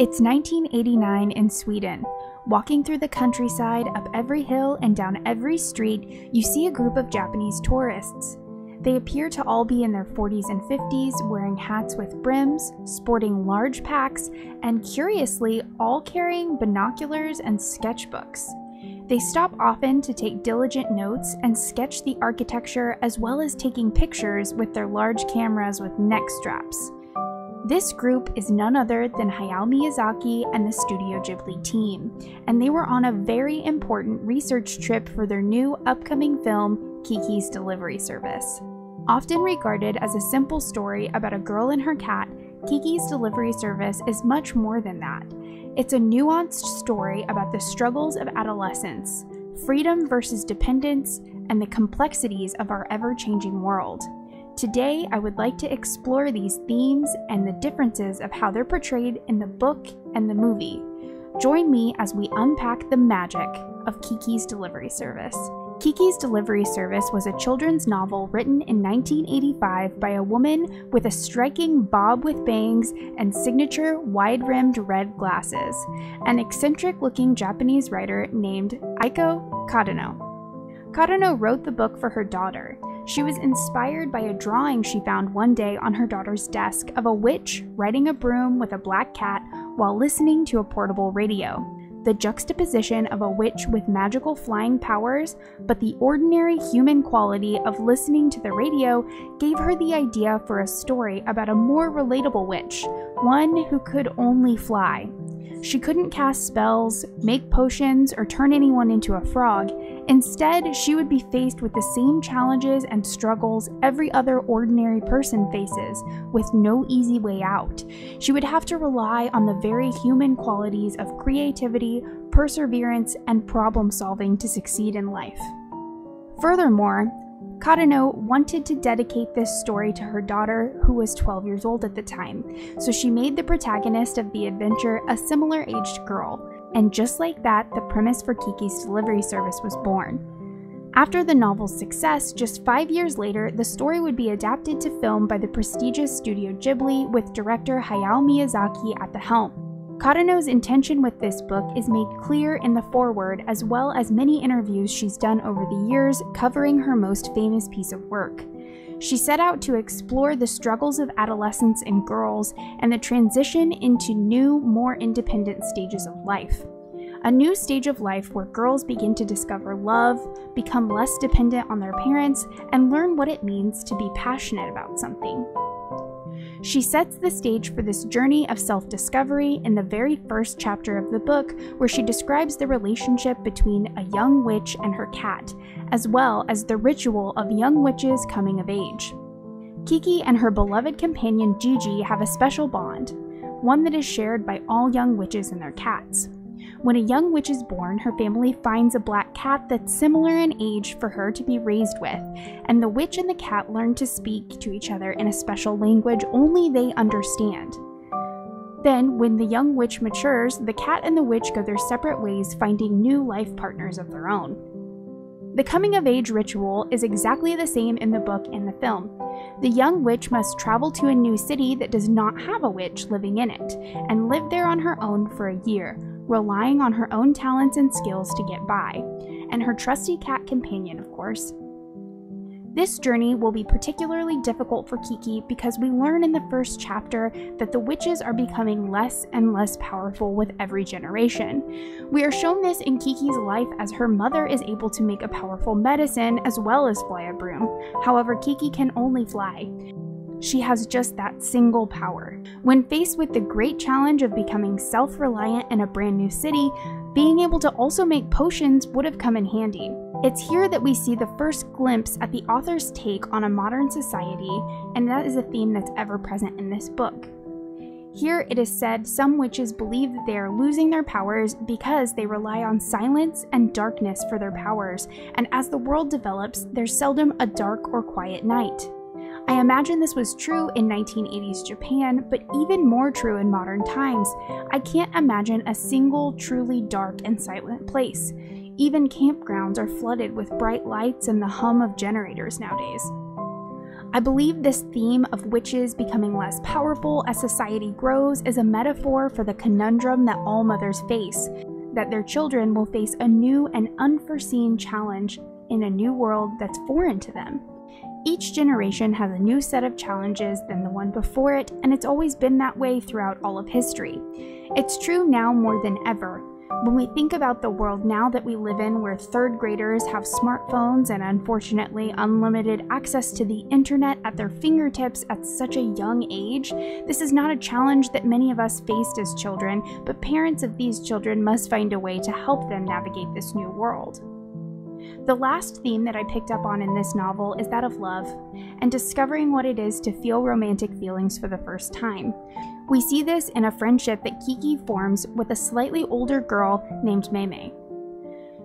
It's 1989 in Sweden. Walking through the countryside, up every hill and down every street, you see a group of Japanese tourists. They appear to all be in their 40s and 50s, wearing hats with brims, sporting large packs, and curiously, all carrying binoculars and sketchbooks. They stop often to take diligent notes and sketch the architecture as well as taking pictures with their large cameras with neck straps. This group is none other than Hayao Miyazaki and the Studio Ghibli team, and they were on a very important research trip for their new upcoming film, Kiki's Delivery Service. Often regarded as a simple story about a girl and her cat, Kiki's Delivery Service is much more than that. It's a nuanced story about the struggles of adolescence, freedom versus dependence, and the complexities of our ever changing world. Today, I would like to explore these themes and the differences of how they're portrayed in the book and the movie. Join me as we unpack the magic of Kiki's Delivery Service. Kiki's Delivery Service was a children's novel written in 1985 by a woman with a striking bob with bangs and signature wide rimmed red glasses, an eccentric looking Japanese writer named Eiko Kadono. Kadono wrote the book for her daughter. She was inspired by a drawing she found one day on her daughter's desk of a witch riding a broom with a black cat while listening to a portable radio. The juxtaposition of a witch with magical flying powers, but the ordinary human quality of listening to the radio gave her the idea for a story about a more relatable witch, one who could only fly. She couldn't cast spells, make potions, or turn anyone into a frog. Instead, she would be faced with the same challenges and struggles every other ordinary person faces, with no easy way out. She would have to rely on the very human qualities of creativity, perseverance, and problem solving to succeed in life. Furthermore, Kadono wanted to dedicate this story to her daughter, who was 12 years old at the time, so she made the protagonist of the adventure a similar aged girl, and just like that, the premise for Kiki's delivery service was born. After the novel's success, just five years later, the story would be adapted to film by the prestigious Studio Ghibli with director Hayao Miyazaki at the helm. Kadono's intention with this book is made clear in the foreword as well as many interviews she's done over the years covering her most famous piece of work. She set out to explore the struggles of adolescence in girls and the transition into new, more independent stages of life. A new stage of life where girls begin to discover love, become less dependent on their parents, and learn what it means to be passionate about something. She sets the stage for this journey of self discovery in the very first chapter of the book, where she describes the relationship between a young witch and her cat, as well as the ritual of young witches coming of age. Kiki and her beloved companion Jiji have a special bond, one that is shared by all young witches and their cats. When a young witch is born, her family finds a black cat that's similar in age for her to be raised with, and the witch and the cat learn to speak to each other in a special language only they understand. Then, when the young witch matures, the cat and the witch go their separate ways, finding new life partners of their own. The coming of age ritual is exactly the same in the book and the film. The young witch must travel to a new city that does not have a witch living in it, and live there on her own for a year, relying on her own talents and skills to get by, and her trusty cat companion, of course. This journey will be particularly difficult for Kiki because we learn in the first chapter that the witches are becoming less and less powerful with every generation. We are shown this in Kiki's life as her mother is able to make a powerful medicine as well as fly a broom. However, Kiki can only fly. She has just that single power. When faced with the great challenge of becoming self reliant in a brand new city, being able to also make potions would have come in handy. It's here that we see the first glimpse at the author's take on a modern society, and that is a theme that's ever present in this book. Here it is said some witches believe that they are losing their powers because they rely on silence and darkness for their powers, and as the world develops, there's seldom a dark or quiet night. I imagine this was true in 1980s Japan, but even more true in modern times. I can't imagine a single truly dark and silent place. Even campgrounds are flooded with bright lights and the hum of generators nowadays. I believe this theme of witches becoming less powerful as society grows is a metaphor for the conundrum that all mothers face that their children will face a new and unforeseen challenge in a new world that's foreign to them. Each generation has a new set of challenges than the one before it, and it's always been that way throughout all of history. It's true now more than ever, when we think about the world now that we live in, where third graders have smartphones and unfortunately unlimited access to the internet at their fingertips at such a young age, this is not a challenge that many of us faced as children, but parents of these children must find a way to help them navigate this new world. The last theme that I picked up on in this novel is that of love, and discovering what it is to feel romantic feelings for the first time. We see this in a friendship that Kiki forms with a slightly older girl named Mei.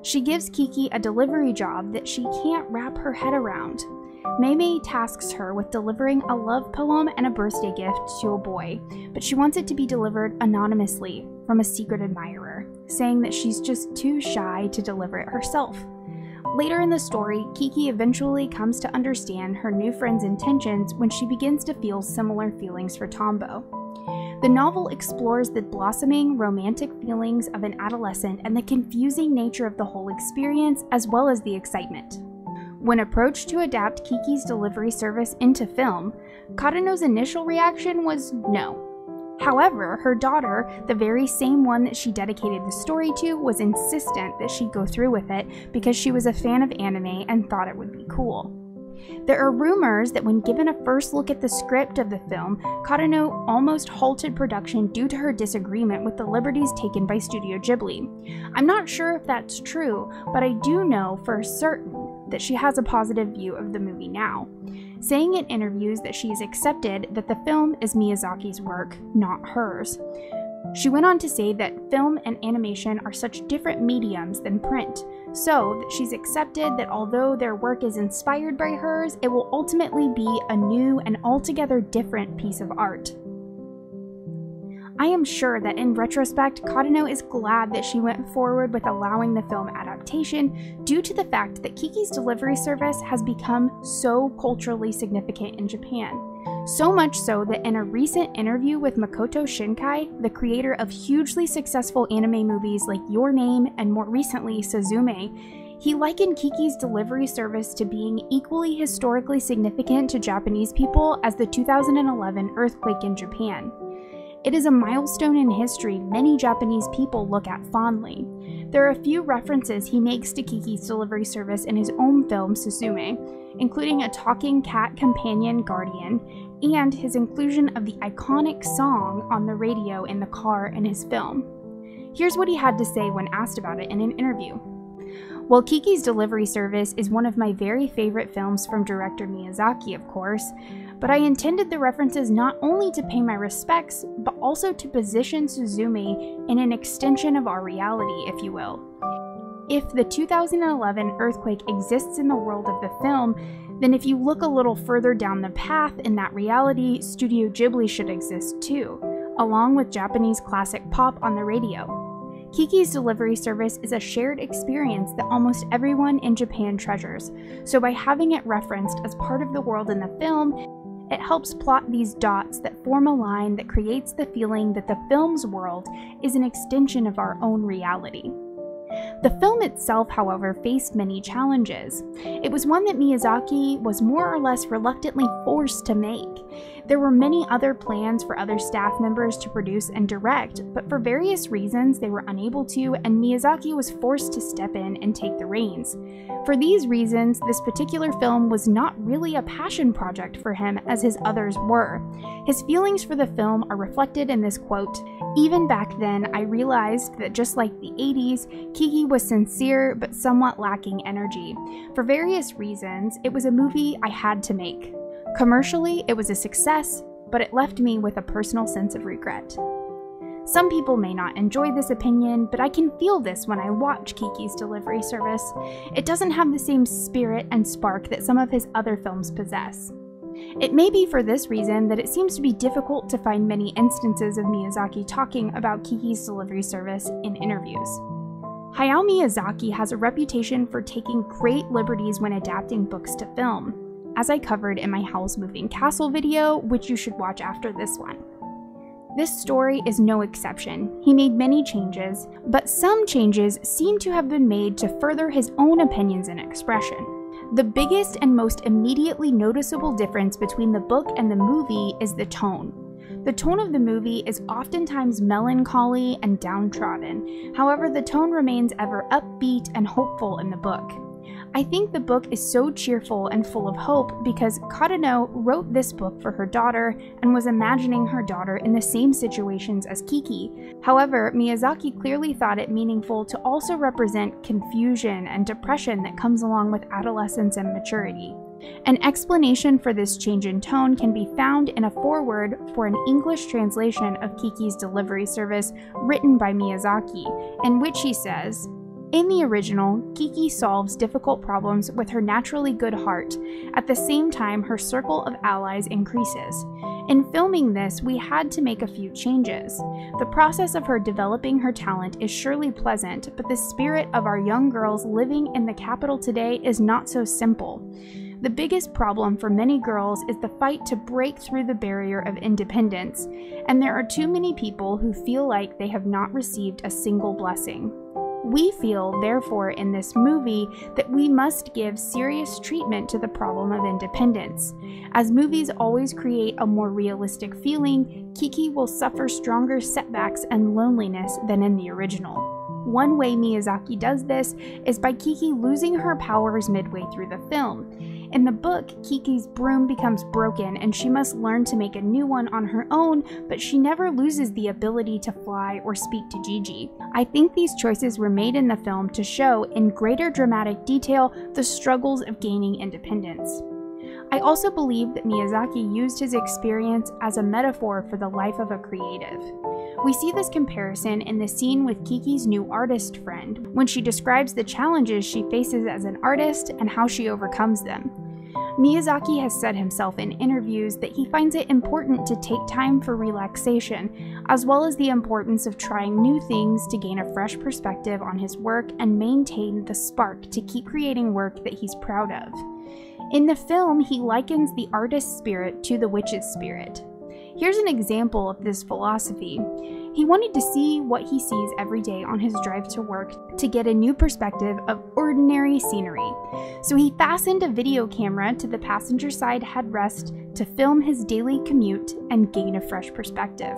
She gives Kiki a delivery job that she can't wrap her head around. Mei tasks her with delivering a love poem and a birthday gift to a boy, but she wants it to be delivered anonymously from a secret admirer, saying that she's just too shy to deliver it herself. Later in the story, Kiki eventually comes to understand her new friend's intentions when she begins to feel similar feelings for Tombo. The novel explores the blossoming romantic feelings of an adolescent and the confusing nature of the whole experience, as well as the excitement. When approached to adapt Kiki's delivery service into film, Kadono's initial reaction was no. However, her daughter, the very same one that she dedicated the story to, was insistent that she go through with it because she was a fan of anime and thought it would be cool. There are rumors that when given a first look at the script of the film, Kadono almost halted production due to her disagreement with the liberties taken by Studio Ghibli. I'm not sure if that's true, but I do know for certain that she has a positive view of the movie now saying in interviews that she has accepted that the film is Miyazaki's work, not hers. She went on to say that film and animation are such different mediums than print, so that she's accepted that although their work is inspired by hers, it will ultimately be a new and altogether different piece of art. I am sure that in retrospect, Kadono is glad that she went forward with allowing the film adaptation due to the fact that Kiki's delivery service has become so culturally significant in Japan. So much so that in a recent interview with Makoto Shinkai, the creator of hugely successful anime movies like Your Name and more recently Suzume, he likened Kiki's delivery service to being equally historically significant to Japanese people as the 2011 earthquake in Japan. It is a milestone in history many Japanese people look at fondly. There are a few references he makes to Kiki's delivery service in his own film Suzume, including a talking cat companion guardian and his inclusion of the iconic song on the radio in the car in his film. Here's what he had to say when asked about it in an interview. While Kiki's Delivery Service is one of my very favorite films from director Miyazaki, of course, but I intended the references not only to pay my respects, but also to position Suzume in an extension of our reality, if you will. If the 2011 earthquake exists in the world of the film, then if you look a little further down the path in that reality, Studio Ghibli should exist too, along with Japanese classic pop on the radio. Kiki's delivery service is a shared experience that almost everyone in Japan treasures, so by having it referenced as part of the world in the film, it helps plot these dots that form a line that creates the feeling that the film's world is an extension of our own reality. The film itself, however, faced many challenges. It was one that Miyazaki was more or less reluctantly forced to make. There were many other plans for other staff members to produce and direct, but for various reasons they were unable to, and Miyazaki was forced to step in and take the reins. For these reasons, this particular film was not really a passion project for him as his others were. His feelings for the film are reflected in this quote Even back then, I realized that just like the 80s, Kiki was sincere but somewhat lacking energy. For various reasons, it was a movie I had to make. Commercially, it was a success, but it left me with a personal sense of regret. Some people may not enjoy this opinion, but I can feel this when I watch Kiki's delivery service. It doesn't have the same spirit and spark that some of his other films possess. It may be for this reason that it seems to be difficult to find many instances of Miyazaki talking about Kiki's delivery service in interviews. Hayao Miyazaki has a reputation for taking great liberties when adapting books to film. as I covered in my Howl's Moving Castle video, which you should watch after this one. This story is no exception. He made many changes, but some changes seem to have been made to further his own opinions and expression. The biggest and most immediately noticeable difference between the book and the movie is the tone. The tone of the movie is oftentimes melancholy and downtrodden, however, the tone remains ever upbeat and hopeful in the book. I think the book is so cheerful and full of hope because Kadono wrote this book for her daughter and was imagining her daughter in the same situations as Kiki. However, Miyazaki clearly thought it meaningful to also represent confusion and depression that comes along with adolescence and maturity. An explanation for this change in tone can be found in a foreword for an English translation of Kiki's delivery service written by Miyazaki, in which he says, in the original, Kiki solves difficult problems with her naturally good heart. At the same time, her circle of allies increases. In filming this, we had to make a few changes. The process of her developing her talent is surely pleasant, but the spirit of our young girls living in the capital today is not so simple. The biggest problem for many girls is the fight to break through the barrier of independence, and there are too many people who feel like they have not received a single blessing. We feel, therefore, in this movie that we must give serious treatment to the problem of independence. As movies always create a more realistic feeling, Kiki will suffer stronger setbacks and loneliness than in the original. One way Miyazaki does this is by Kiki losing her powers midway through the film. In the book, Kiki's broom becomes broken and she must learn to make a new one on her own, but she never loses the ability to fly or speak to Jiji. I think these choices were made in the film to show, in greater dramatic detail, the struggles of gaining independence. I also believe that Miyazaki used his experience as a metaphor for the life of a creative. We see this comparison in the scene with Kiki's new artist friend, when she describes the challenges she faces as an artist and how she overcomes them. Miyazaki has said himself in interviews that he finds it important to take time for relaxation, as well as the importance of trying new things to gain a fresh perspective on his work and maintain the spark to keep creating work that he's proud of. In the film, he likens the artist's spirit to the witch's spirit. Here's an example of this philosophy. He wanted to see what he sees every day on his drive to work to get a new perspective of ordinary scenery. So he fastened a video camera to the passenger side headrest to film his daily commute and gain a fresh perspective.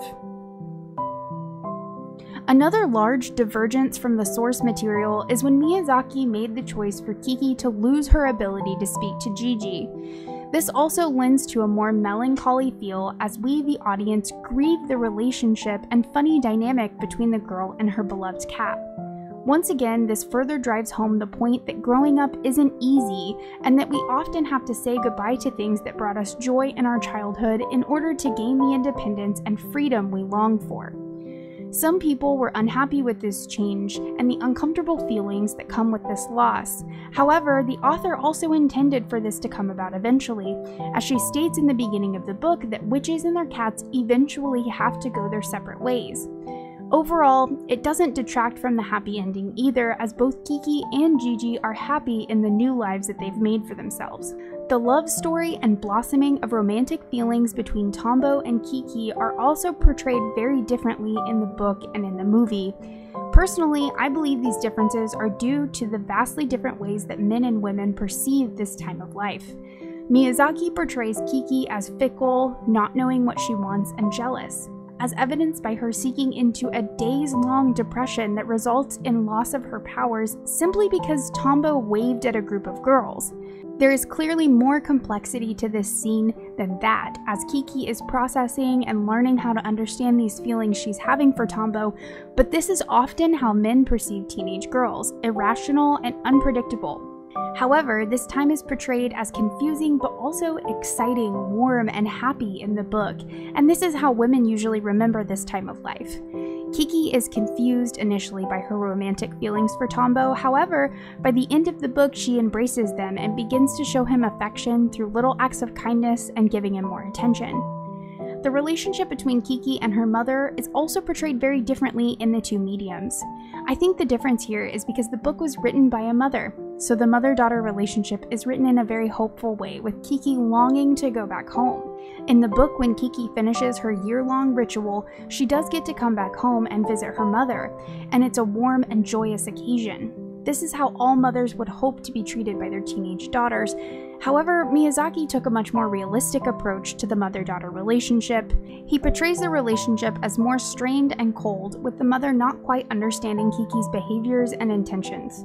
Another large divergence from the source material is when Miyazaki made the choice for Kiki to lose her ability to speak to Jiji. This also lends to a more melancholy feel as we, the audience, grieve the relationship and funny dynamic between the girl and her beloved cat. Once again, this further drives home the point that growing up isn't easy and that we often have to say goodbye to things that brought us joy in our childhood in order to gain the independence and freedom we long for. Some people were unhappy with this change and the uncomfortable feelings that come with this loss. However, the author also intended for this to come about eventually, as she states in the beginning of the book that witches and their cats eventually have to go their separate ways. Overall, it doesn't detract from the happy ending either, as both Kiki and Jiji are happy in the new lives that they've made for themselves. The love story and blossoming of romantic feelings between Tombo and Kiki are also portrayed very differently in the book and in the movie. Personally, I believe these differences are due to the vastly different ways that men and women perceive this time of life. Miyazaki portrays Kiki as fickle, not knowing what she wants, and jealous as evidenced by her seeking into a days long depression that results in loss of her powers simply because Tombo waved at a group of girls. There is clearly more complexity to this scene than that, as Kiki is processing and learning how to understand these feelings she's having for Tombo, but this is often how men perceive teenage girls irrational and unpredictable. However, this time is portrayed as confusing but also exciting, warm, and happy in the book, and this is how women usually remember this time of life. Kiki is confused initially by her romantic feelings for Tombo, however, by the end of the book, she embraces them and begins to show him affection through little acts of kindness and giving him more attention. The relationship between Kiki and her mother is also portrayed very differently in the two mediums. I think the difference here is because the book was written by a mother, so the mother daughter relationship is written in a very hopeful way, with Kiki longing to go back home. In the book, when Kiki finishes her year long ritual, she does get to come back home and visit her mother, and it's a warm and joyous occasion. This is how all mothers would hope to be treated by their teenage daughters. However, Miyazaki took a much more realistic approach to the mother daughter relationship. He portrays the relationship as more strained and cold, with the mother not quite understanding Kiki's behaviors and intentions.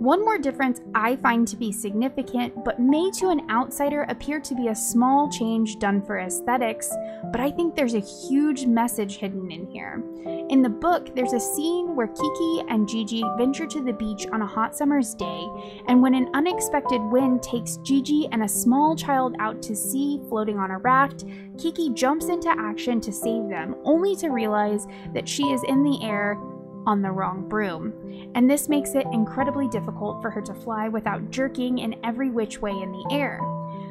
One more difference I find to be significant, but may to an outsider appear to be a small change done for aesthetics, but I think there's a huge message hidden in here. In the book, there's a scene where Kiki and Jiji venture to the beach on a hot summer's day, and when an unexpected wind takes Jiji and a small child out to sea floating on a raft, Kiki jumps into action to save them, only to realize that she is in the air on the wrong broom, and this makes it incredibly difficult for her to fly without jerking in every which way in the air.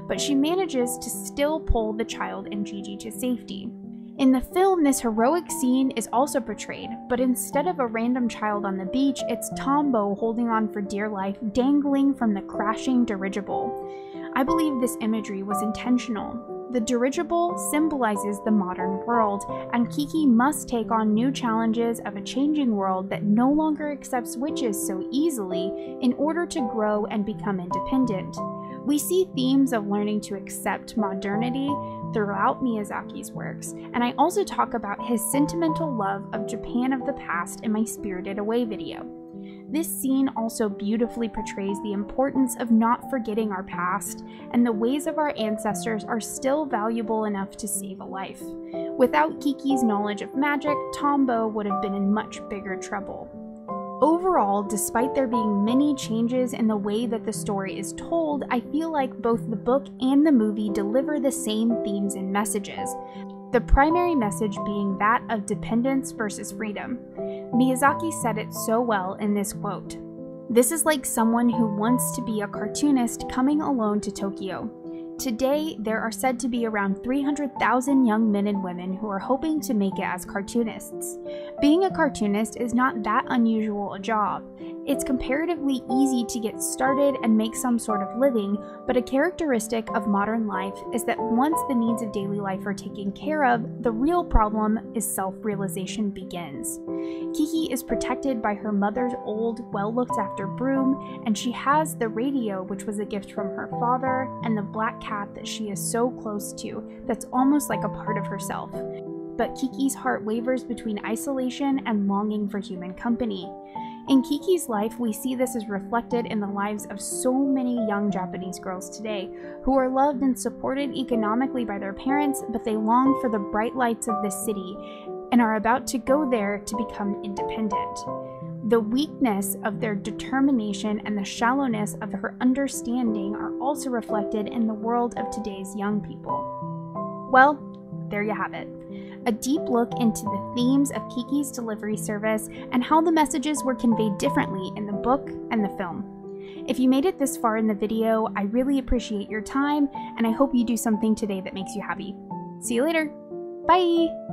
But she manages to still pull the child and Jiji to safety. In the film, this heroic scene is also portrayed, but instead of a random child on the beach, it's Tombo holding on for dear life, dangling from the crashing dirigible. I believe this imagery was intentional, the dirigible symbolizes the modern world, and Kiki must take on new challenges of a changing world that no longer accepts witches so easily in order to grow and become independent. We see themes of learning to accept modernity throughout Miyazaki's works, and I also talk about his sentimental love of Japan of the past in my Spirited Away video. This scene also beautifully portrays the importance of not forgetting our past and the ways of our ancestors are still valuable enough to save a life. Without Kiki's knowledge of magic, Tombo would have been in much bigger trouble. Overall, despite there being many changes in the way that the story is told, I feel like both the book and the movie deliver the same themes and messages the primary message being that of dependence versus freedom. Miyazaki said it so well in this quote This is like someone who wants to be a cartoonist coming alone to Tokyo. Today, there are said to be around 300,000 young men and women who are hoping to make it as cartoonists. Being a cartoonist is not that unusual a job. It's comparatively easy to get started and make some sort of living, but a characteristic of modern life is that once the needs of daily life are taken care of, the real problem is self realization begins. Kiki is protected by her mother's old, well looked after broom, and she has the radio, which was a gift from her father, and the black cat that she is so close to that's almost like a part of herself. But Kiki's heart wavers between isolation and longing for human company. In Kiki's life, we see this is reflected in the lives of so many young Japanese girls today who are loved and supported economically by their parents, but they long for the bright lights of the city and are about to go there to become independent. The weakness of their determination and the shallowness of her understanding are also reflected in the world of today's young people. Well, there you have it. A deep look into the themes of Kiki's delivery service and how the messages were conveyed differently in the book and the film. If you made it this far in the video, I really appreciate your time and I hope you do something today that makes you happy. See you later. Bye!